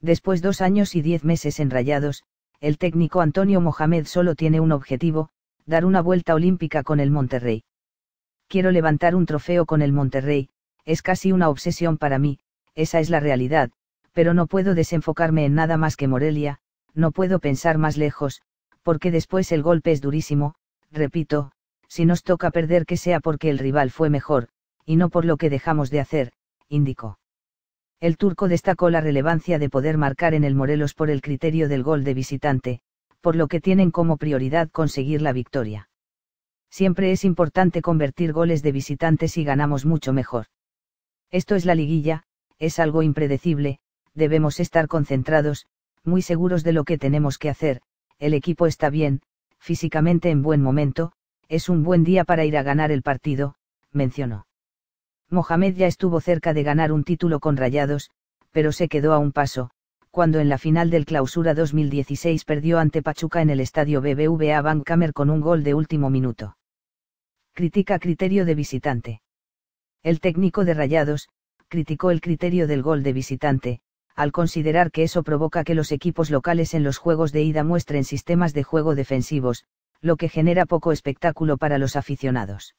Después dos años y diez meses en Rayados, el técnico Antonio Mohamed solo tiene un objetivo, dar una vuelta olímpica con el Monterrey. Quiero levantar un trofeo con el Monterrey, es casi una obsesión para mí, esa es la realidad, pero no puedo desenfocarme en nada más que Morelia, no puedo pensar más lejos, porque después el golpe es durísimo, repito, si nos toca perder que sea porque el rival fue mejor, y no por lo que dejamos de hacer, indicó. El turco destacó la relevancia de poder marcar en el Morelos por el criterio del gol de visitante, por lo que tienen como prioridad conseguir la victoria. Siempre es importante convertir goles de visitantes y ganamos mucho mejor. Esto es la liguilla, es algo impredecible, debemos estar concentrados, muy seguros de lo que tenemos que hacer, el equipo está bien, físicamente en buen momento, es un buen día para ir a ganar el partido, mencionó. Mohamed ya estuvo cerca de ganar un título con Rayados, pero se quedó a un paso, cuando en la final del Clausura 2016 perdió ante Pachuca en el estadio BBVA Bancamer con un gol de último minuto. Critica criterio de visitante. El técnico de Rayados, criticó el criterio del gol de visitante, al considerar que eso provoca que los equipos locales en los juegos de ida muestren sistemas de juego defensivos, lo que genera poco espectáculo para los aficionados.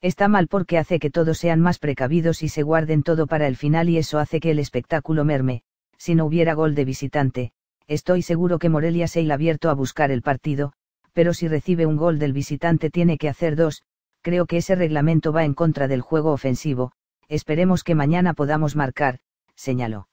Está mal porque hace que todos sean más precavidos y se guarden todo para el final y eso hace que el espectáculo merme, si no hubiera gol de visitante, estoy seguro que Morelia se irá abierto a buscar el partido, pero si recibe un gol del visitante tiene que hacer dos, creo que ese reglamento va en contra del juego ofensivo, esperemos que mañana podamos marcar, señaló.